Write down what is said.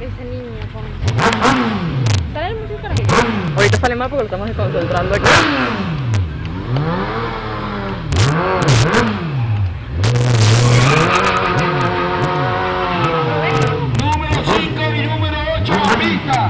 Ese niño con... Sale mucho carajito. Ahorita sale más porque lo estamos desconcentrando aquí. Número 5 y número 8, amiga.